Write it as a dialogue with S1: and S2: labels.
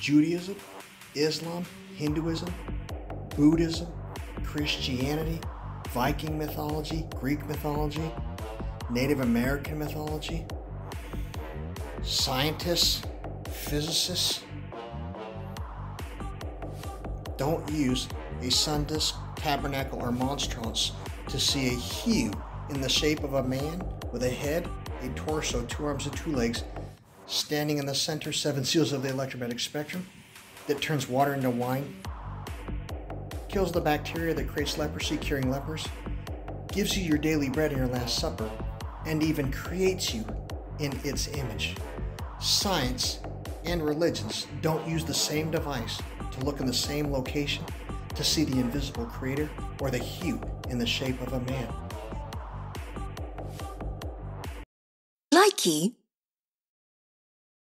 S1: Judaism, Islam, Hinduism, Buddhism, Christianity, Viking mythology, Greek mythology, Native American mythology, scientists, physicists. Don't use a sun disk, tabernacle, or monstrance to see a hue in the shape of a man with a head, a torso, two arms, and two legs, standing in the center, seven seals of the electromagnetic spectrum that turns water into wine, kills the bacteria that creates leprosy, curing lepers, gives you your daily bread and your last supper, and even creates you in its image. Science and religions don't use the same device to look in the same location to see the invisible creator or the hue in the shape of a man.
S2: Likey